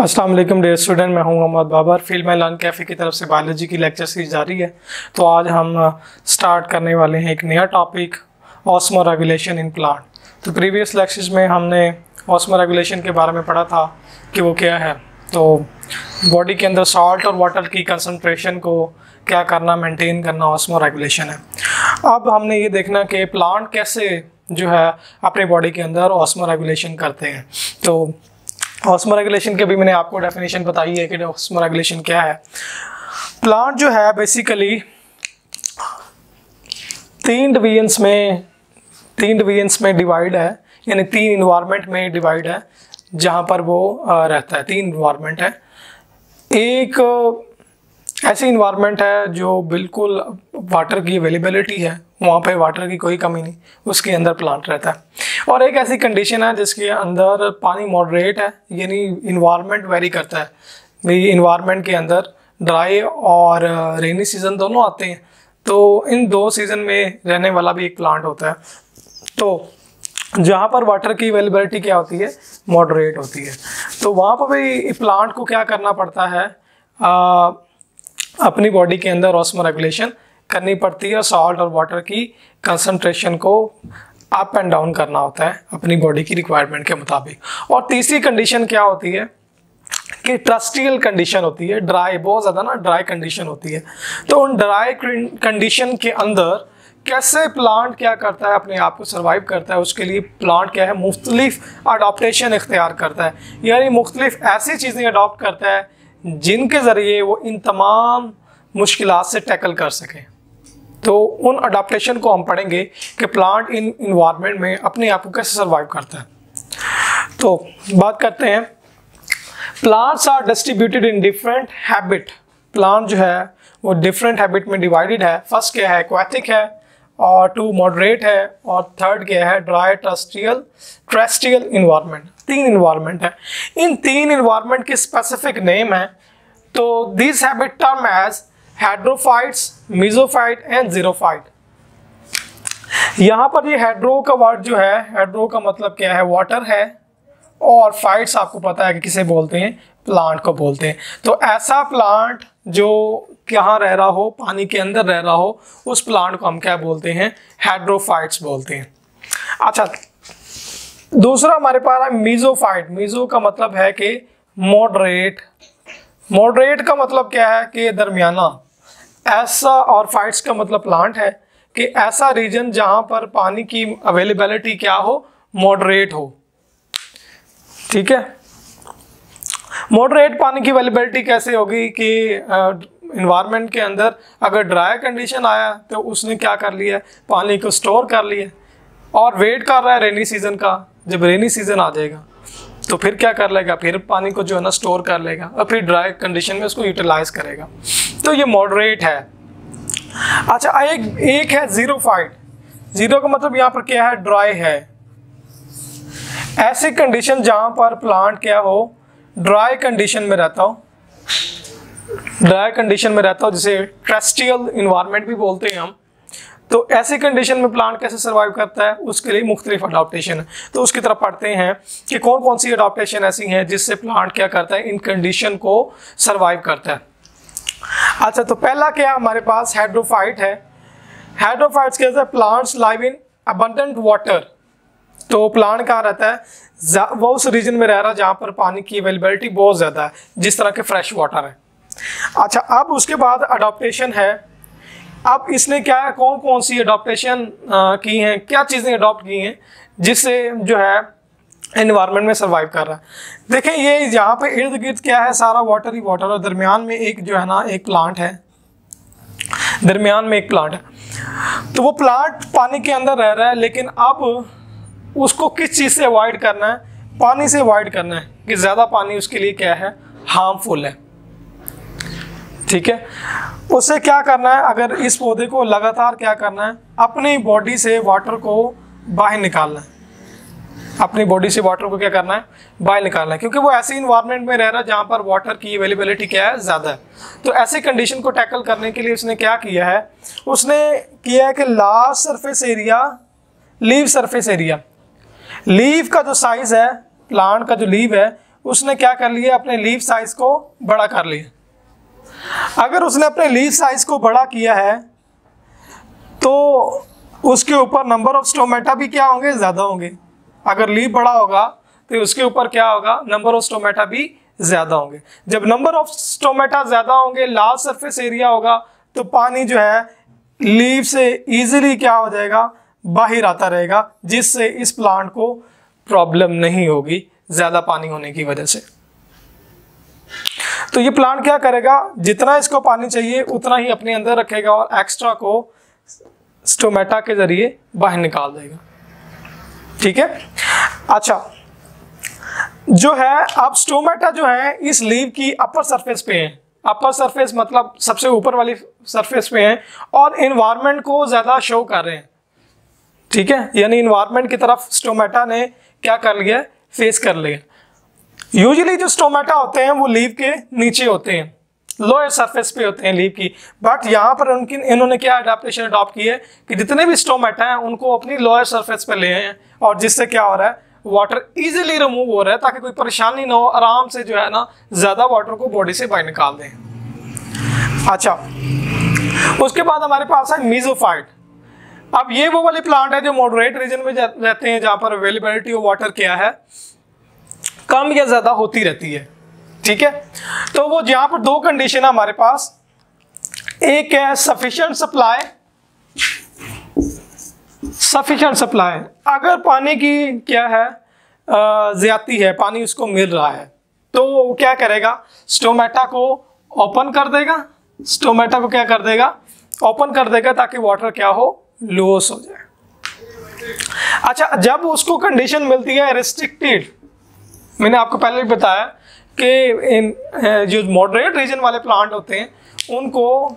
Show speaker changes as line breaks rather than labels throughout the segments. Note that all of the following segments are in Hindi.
अस्सलाम वालेकुम डेयर स्टूडेंट मैं हूँ मोहम्मद बाबर। फ़ील्ड में लर्न कैफ़े की तरफ़ से बायोलॉजी की लेक्चर सीरीज़ जारी है। तो आज हम स्टार्ट करने वाले हैं एक नया topic osmoregulation in plant तो प्रीवियस लेक्चर्स में हमने ऑस्मो रेगुलेशन के बारे में पढ़ा था कि वो क्या है। तो बॉडी के अंदर सॉल्ट और वाटर की कंसनट्रेशन को क्या करना मेंटेन करना ऑस्मो रेगुलेशन है। अब हमने ये देखना कि प्लांट कैसे जो है अपने बॉडी के अंदर ऑस्मो रेगुलेशन करते हैं। तो ऑस्मो रेगुलेशन के भी मैंने आपको डेफिनेशन बताई है कि ऑस्मो रेगुलेशन क्या है। प्लांट जो है बेसिकली तीन डिवीजन्स में, तीन डिवीजन्स में डिवाइड है, यानी तीन इन्वायरमेंट में डिवाइड है, जहाँ पर वो रहता है, तीन इन्वायरमेंट है। एक ऐसी इन्वायरमेंट है जो बिल्कुल वाटर की अवेलेबिलिटी है वहाँ पे वाटर की कोई कमी नहीं उसके अंदर प्लांट रहता है। और एक ऐसी कंडीशन है जिसके अंदर पानी मॉडरेट है यानी इन्वायरमेंट वेरी करता है। भाई इन्वायरमेंट के अंदर ड्राई और रेनी सीज़न दोनों आते हैं तो इन दो सीज़न में रहने वाला भी एक प्लांट होता है। तो जहाँ पर वाटर की अवेलेबिलिटी क्या होती है? मॉडरेट होती है। तो वहाँ पर भी प्लांट को क्या करना पड़ता है? आ, अपनी बॉडी के अंदर ऑस्मो रेगुलेशन करनी पड़ती है सॉल्ट और वाटर की कंसनट्रेशन को अप एंड डाउन करना होता है अपनी बॉडी की रिक्वायरमेंट के मुताबिक। और तीसरी कंडीशन क्या होती है कि ट्रस्टियल कंडीशन होती है ड्राई बहुत ज़्यादा ना ड्राई कंडीशन होती है। तो उन ड्राई कंडीशन के अंदर कैसे प्लांट क्या करता है, अपने आप को सर्वाइव करता है, उसके लिए प्लांट क्या है, मुख्तलिफ़ अडोप्टेशन इख्तियार करता है। यानी मुख्तलिफ़ ऐसी चीज़ें अडॉप्ट करता है जिनके ज़रिए वो इन तमाम मुश्किल से टैकल कर सकें। तो उन अडाप्टेशन को हम पढ़ेंगे कि प्लांट इन इन्वायरमेंट में अपने आप को कैसे सर्वाइव करता है। तो बात करते हैं plants are distributed in different habit plant जो है, वो डिफरेंट हैबिट में डिवाइडेड है। फ़र्स्ट क्या है एक्वाटिक है, और टू मॉडरेट है, और थर्ड क्या है ड्राई ट्रस्टियल ट्रेस्टियल इन्वायरमेंट तीन इन्वायरमेंट है। इन तीन इन्वायरमेंट के स्पेसिफिक नेम है। तो this habit term as hydrophytes mesophyte and xerophyte यहाँ पर ये हाइड्रो का वर्ड जो है हाइड्रो का मतलब क्या है? वाटर है। और फाइट्स आपको पता है कि किसे बोलते हैं? प्लांट को बोलते हैं। तो ऐसा प्लांट जो कहाँ रह रहा हो, पानी के अंदर रह रहा हो, उस प्लांट को हम क्या बोलते हैं? हाइड्रोफाइट्स बोलते हैं। अच्छा दूसरा हमारे पास है मीजोफाइट। मीजो का मतलब है कि मॉडरेट मॉडरेट का मतलब क्या है कि दरमियाना। ऐसा और फाइट्स का मतलब प्लांट है कि ऐसा रीजन जहाँ पर पानी की अवेलेबिलिटी क्या हो? मॉडरेट हो। ठीक है? मॉडरेट पानी की अवेलेबिलिटी कैसे होगी कि इन्वायरमेंट के अंदर अगर ड्राई कंडीशन आया तो उसने क्या कर लिया? पानी को स्टोर कर लिया। और वेट कर रहा है रेनी सीज़न का। जब रेनी सीज़न आ जाएगा तो फिर क्या कर लेगा? फिर पानी को जो है ना स्टोर कर लेगा और फिर ड्राई कंडीशन में उसको यूटिलाइज करेगा। तो ये मॉडरेट है। अच्छा एक एक है ज़ीरो फाइट ज़ीरो का मतलब यहाँ पर क्या है? ड्राई है। ऐसी कंडीशन जहाँ पर प्लांट क्या हो? ड्राई कंडीशन में रहता हो। ड्राई कंडीशन में रहता हो, जिसे ट्रेस्टियल इन्वायरमेंट भी बोलते हैं हम। तो ऐसी कंडीशन में प्लांट कैसे सर्वाइव करता है, उसके लिए मुख्तलिफ़ अडाप्टेशन तो उसकी तरफ़ पढ़ते हैं कि कौन कौन सी अडाप्टेशन ऐसी हैं जिससे प्लांट क्या करता है, इन कंडीशन को सर्वाइव करता है। अच्छा तो पहला क्या हमारे पास हाइड्रोफाइट है। हाइड्रोफाइट्स क्या plants live in abundant water तो प्लांट कहाँ रहता है? वो उस रीजन में रह रहा है जहाँ पर पानी की अवेलेबिलिटी बहुत ज़्यादा है, जिस तरह के फ्रेश वाटर है। अच्छा अब उसके बाद अडोप्टेशन है। अब इसने क्या कौन कौन सी अडोप्टेशन की हैं, क्या चीज़ें अडॉप्ट की हैं, जिससे जो है इन्वायरमेंट में सर्वाइव कर रहा है। देखें, ये यहाँ पे इर्द गिर्द क्या है, सारा वाटर ही वाटर और दरमियान में एक जो है ना, एक प्लांट है। दरमियान में एक प्लांट है। तो वो प्लांट पानी के अंदर रह रहा है, लेकिन अब उसको किस चीज़ से अवॉइड करना है? पानी से अवॉइड करना है, कि ज़्यादा पानी उसके लिए क्या है? हार्मफुल है। ठीक है? उससे क्या करना है? अगर इस पौधे को लगातार क्या करना है? अपनी बॉडी से वाटर को बाहर निकालना है। अपनी बॉडी से वाटर को क्या करना है? बाहर निकालना है। क्योंकि वो ऐसे इन्वायरमेंट में रह रहा है जहाँ पर वाटर की अवेलेबिलिटी क्या है? ज़्यादा है। तो ऐसी कंडीशन को टैकल करने के लिए उसने क्या किया है? उसने किया है कि last surface area leaf surface area leaf का जो साइज़ है प्लांट का जो लीव है, उसने क्या कर लिया? अपने लीव साइज़ को बड़ा कर लिया। अगर उसने अपने लीव साइज़ को बड़ा किया है तो उसके ऊपर नंबर ऑफ़ स्टोमेटा भी क्या होंगे? ज़्यादा होंगे। अगर लीव बड़ा होगा तो उसके ऊपर क्या होगा? नंबर ऑफ़ स्टोमेटा भी ज़्यादा होंगे। जब नंबर ऑफ़ स्टोमेटा ज़्यादा होंगे लार्ज सरफेस एरिया होगा तो पानी जो है लीव से इजीली क्या हो जाएगा? बाहर आता रहेगा, जिससे इस प्लांट को प्रॉब्लम नहीं होगी, ज़्यादा पानी होने की वजह से। तो ये प्लांट क्या करेगा? जितना इसको पानी चाहिए, उतना ही अपने अंदर रखेगा और एक्स्ट्रा को स्टोमेटा के ज़रिए बाहर निकाल देगा। ठीक है? अच्छा जो है, अब स्टोमेटा जो है, इस लीव की अपर सरफेस पे है। अपर सरफेस मतलब सबसे ऊपर वाली सरफेस पे है और इन्वायरमेंट को ज़्यादा शो कर रहे हैं। ठीक है? यानी इन्वायरमेंट की तरफ़ स्टोमेटा ने क्या कर लिया? फेस कर लिया। यूजुअली जो स्टोमेटा होते हैं, वो लीव के नीचे होते हैं। लोअर सरफेस पे होते हैं लीव की। बट यहाँ पर उनकी, इन्होंने क्या अडाप्टेशन अडॉप्ट की है कि जितने भी स्टोमेटा हैं, उनको अपनी लोअर सरफेस पे ले हैं। और जिससे क्या हो रहा है वाटर इजीली रिमूव हो रहा है, ताकि कोई परेशानी ना हो, आराम से जो है ना, ज़्यादा वाटर को बॉडी से बाहर निकाल दें। अच्छा उसके बाद हमारे पास है मीजोफाइट अब ये वो वाली प्लांट है जो मॉडरेट रीजन में रहते हैं, जहाँ पर अवेलेबिलिटी ऑफ़ वाटर क्या है? कम या ज़्यादा होती रहती है। ठीक है? तो वो जहाँ पर दो कंडीशन है हमारे पास। एक है सफिशियंट सप्लाई सफिशियंट सप्लाई अगर पानी की क्या है ज़्यादा है, पानी उसको मिल रहा है तो वो क्या करेगा? स्टोमेटा को ओपन कर देगा। स्टोमेटा को क्या कर देगा? ओपन कर देगा ताकि वाटर क्या हो लॉस हो जाए। अच्छा जब उसको कंडीशन मिलती है रिस्ट्रिक्टेड मैंने आपको पहले भी बताया कि इन जो मॉडरेट रीजन वाले प्लांट होते हैं, उनको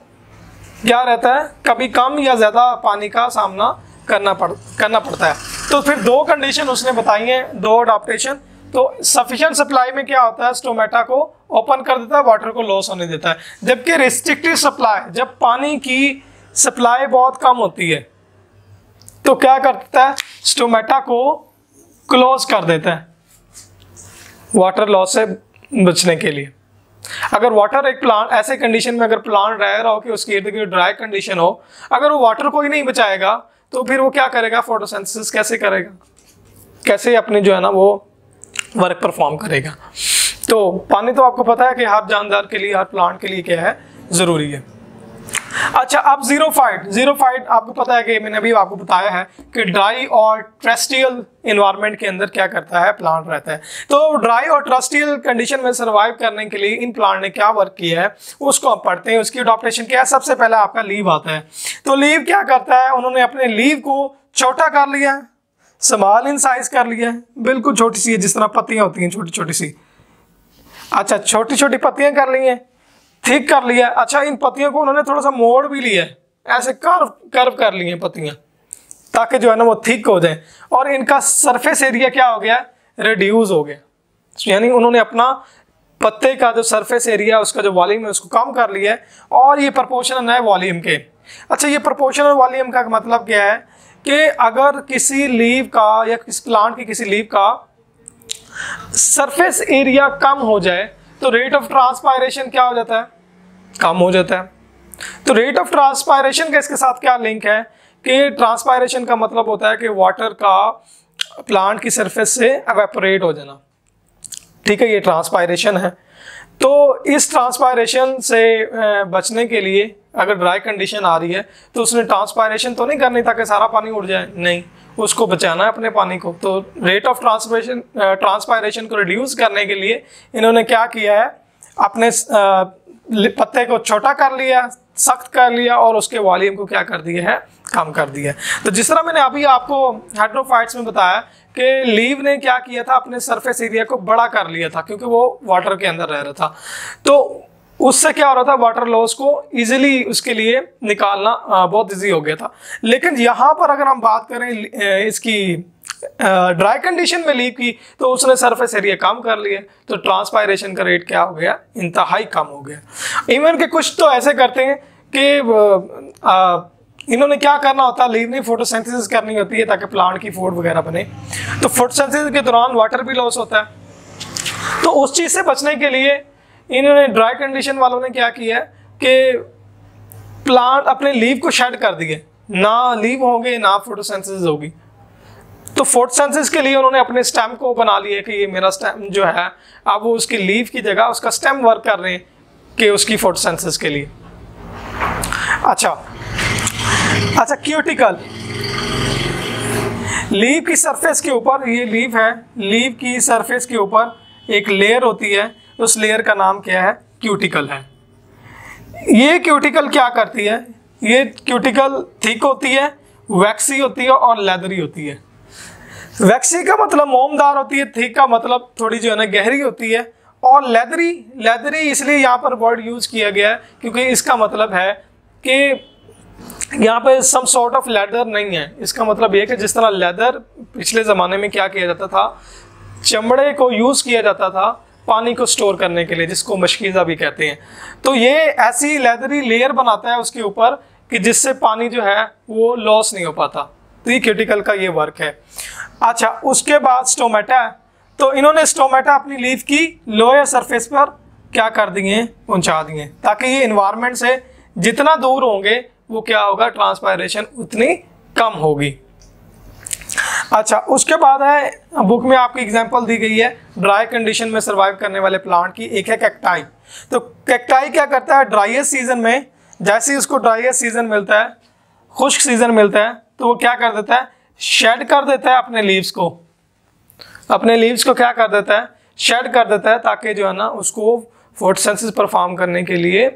क्या रहता है? कभी कम या ज़्यादा पानी का सामना करना पड़, करना पड़ता है। तो फिर दो कंडीशन उसने बताई हैं, दो अडाप्टेशन तो सफिशिएंट सप्लाई में क्या होता है? स्टोमेटा को ओपन कर देता है वाटर को लॉस होने देता है। जबकि रिस्ट्रिक्टेड सप्लाई जब पानी की सप्लाई बहुत कम होती है तो क्या करता है? स्टोमेटा को क्लोज कर देता है। वाटर लॉस से बचने के लिए। अगर वाटर एक प्लांट ऐसे कंडीशन में अगर प्लांट रह रहा हो कि उसकी इर्द गिर्द ड्राई कंडीशन हो, अगर वो वाटर को ही नहीं बचाएगा तो फिर वो क्या करेगा? फोटोसेंथिसिस कैसे करेगा? कैसे अपने जो है ना, वो वर्क परफॉर्म करेगा? तो पानी तो आपको पता है कि हर जानदार के लिए, हर प्लांट के लिए क्या है? ज़रूरी है। अच्छा अब ज़ीरो आपको पता है कि मैंने अभी आपको बताया है कि ड्राई और ट्रेस्टियल इन्वायरमेंट के अंदर क्या करता है प्लांट रहता है। तो ड्राई और ट्रस्टियल कंडीशन में सर्वाइव करने के लिए इन प्लांट ने क्या वर्क किया है, उसको आप पढ़ते हैं, उसकी अडोप्टेशन क्या है। सबसे पहले आपका लीव आता है। तो लीव क्या करता है, उन्होंने अपने लीव को छोटा कर लिया स्मॉल इन साइज़ कर लिया। बिल्कुल छोटी सी है, जिस तरह पत्तियाँ होती हैं छोटी छोटी सी। अच्छा छोटी छोटी पत्तियाँ कर ली हैं। थिक कर लिया अच्छा इन पत्तियों को उन्होंने थोड़ा सा मोड़ भी लिया ऐसे कर्व कर्व कर लिए पत्तियाँ ताकि जो है ना वो थिक हो जाए। और इनका सरफेस एरिया क्या हो गया? रिड्यूस हो गया। यानी उन्होंने अपना पत्ते का जो सरफेस एरिया उसका जो वॉल्यूम है, उसको कम कर लिया है। और ये प्रपोर्शनल है वॉल्यूम के। अच्छा ये प्रपोर्शनल वॉल्यूम का मतलब क्या है? कि अगर किसी लीव का या किसी प्लांट की किसी लीव का सरफेस एरिया कम हो जाए तो रेट ऑफ़ ट्रांसपायरेशन क्या हो जाता है? कम हो जाता है। तो रेट ऑफ़ ट्रांसपायरेशन का इसके साथ क्या लिंक है? कि ट्रांसपायरेशन का मतलब होता है कि वाटर का प्लांट की सरफेस से एवेपोरेट हो जाना। ठीक है, ये ट्रांसपायरेशन है। तो इस ट्रांसपायरेशन से बचने के लिए अगर ड्राई कंडीशन आ रही है तो उसने ट्रांसपायरेशन तो नहीं करनी ताकि सारा पानी उड़ जाए? नहीं। उसको बचाना है अपने पानी को। तो रेट ऑफ़ ट्रांसपरेशन ट्रांसपायरेशन को रिड्यूस करने के लिए इन्होंने क्या किया है? अपने पत्ते को छोटा कर लिया, सख्त कर लिया और उसके वॉल्यूम को क्या कर दिया है? कम कर दिया तो जिस तरह मैंने अभी आपको हाइड्रोफाइट्स में बताया कि लीव ने क्या किया था, अपने सरफेस एरिया को बड़ा कर लिया था, क्योंकि वो वाटर के अंदर रह रहा था। तो उससे क्या हो रहा था वाटर लॉस को इजीली उसके लिए निकालना बहुत इजी हो गया था। लेकिन यहाँ पर अगर हम बात करें इसकी ड्राई कंडीशन में लीव की तो उसने सरफेस एरिया कम कर लिए तो ट्रांसपायरेशन का रेट क्या हो गया? इंतहाई कम हो गया। इवन के कुछ तो ऐसे करते हैं कि इन्होंने क्या करना होता है लीव ने फोटोसिंथेसिस करनी होती है ताकि प्लांट की फ़ूड वगैरह बने। तो फोटोसिंथेसिस के दौरान वाटर भी लॉस होता है। तो उस चीज़ से बचने के लिए इन्होंने ड्राई कंडीशन वालों ने क्या किया कि प्लांट अपने लीव को शेड कर दिए। ना लीव होंगे, ना फोटोसेंसिस होगी। तो फोटोसेंसिस के लिए उन्होंने अपने स्टेम को बना लिया कि ये मेरा स्टेम जो है, अब वो उसकी लीव की जगह उसका स्टेम वर्क कर रहे हैं कि उसकी फोटोसेंसिस के लिए। अच्छा। अच्छा क्यूटिकल लीव की सरफेस के ऊपर, ये लीव है लीव की सरफेस के ऊपर एक लेयर होती है उस लेयर का नाम क्या है? क्यूटिकल है। ये क्यूटिकल क्या करती है? ये क्यूटिकल थिक होती है वैक्सी होती है और लेदरी होती है। वैक्सी का मतलब मोमदार होती है थिक का मतलब थोड़ी जो है ना गहरी होती है और लेदरी लेदरी इसलिए यहाँ पर वर्ड यूज़ किया गया है क्योंकि इसका मतलब है कि यहाँ पे सम सॉर्ट ऑफ़ लेदर नहीं है। इसका मतलब ये कि जिस तरह लेदर पिछले ज़माने में क्या किया जाता था, चमड़े को यूज़ किया जाता था पानी को स्टोर करने के लिए, जिसको मशकीज़ा भी कहते हैं। तो ये ऐसी लेदरी लेयर बनाता है उसके ऊपर कि जिससे पानी जो है वो लॉस नहीं हो पाता। तो ये क्रिटिकल का ये वर्क है। अच्छा उसके बाद स्टोमेटा तो इन्होंने स्टोमेटा अपनी लीफ की लोअर सरफेस पर क्या कर दिए? पहुँचा दिए। ताकि ये इन्वायरमेंट से जितना दूर होंगे, वो क्या होगा? ट्रांसपायरेशन उतनी कम होगी। अच्छा उसके बाद है बुक में आपकी एग्जांपल दी गई है ड्राई कंडीशन में सरवाइव करने वाले प्लांट की एक है कैक्टाई तो कैक्टाई क्या करता है? ड्राइएस्ट सीज़न में, जैसे ही उसको ड्राइएस्ट सीज़न मिलता है, खुश्क सीज़न मिलता है तो वो क्या कर देता है? शेड कर देता है अपने लीव्स को. अपने लीव्स को क्या कर देता है? शेड कर देता है ताकि जो है ना, उसको फोटोसेंसिस परफॉर्म करने के लिए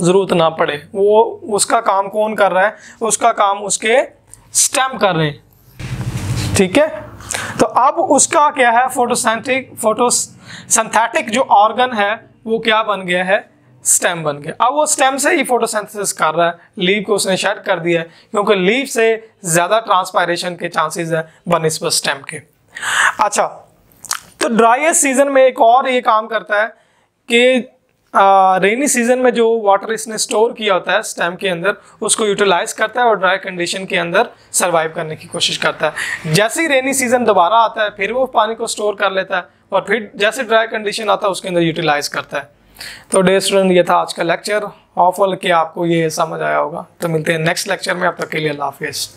ज़रूरत ना पड़े. वो, उसका काम कौन कर रहा है? उसका काम उसके स्टेम कर रहे हैं. ठीक है? तो अब उसका क्या है? फोटोसेंटिक फ़ोटो सिंथेटिक जो ऑर्गन है, वो क्या बन गया है? स्टेम बन गया। अब वो स्टेम से ही फोटोसिंथेसिस कर रहा है। लीव को उसने शेड कर दिया है, क्योंकि लीव से ज़्यादा ट्रांसपायरेशन के चांसेस है बनस्बत स्टेम के। अच्छा तो ड्राइएस्ट सीज़न में एक और ये काम करता है कि रेनी सीज़न में जो वाटर इसने स्टोर किया होता है स्टेम के अंदर, उसको यूटिलाइज करता है और ड्राई कंडीशन के अंदर सर्वाइव करने की कोशिश करता है। जैसे ही रेनी सीज़न दोबारा आता है, फिर वो पानी को स्टोर कर लेता है और फिर जैसे ड्राई कंडीशन आता है, उसके अंदर यूटिलाइज करता है। तो डे स्टूडेंट ये था आज का लेक्चर ऑफल के आपको ये समझ आया होगा। तो मिलते हैं नेक्स्ट लेक्चर में. आप तक के लिए अल्लाह हाफिज़।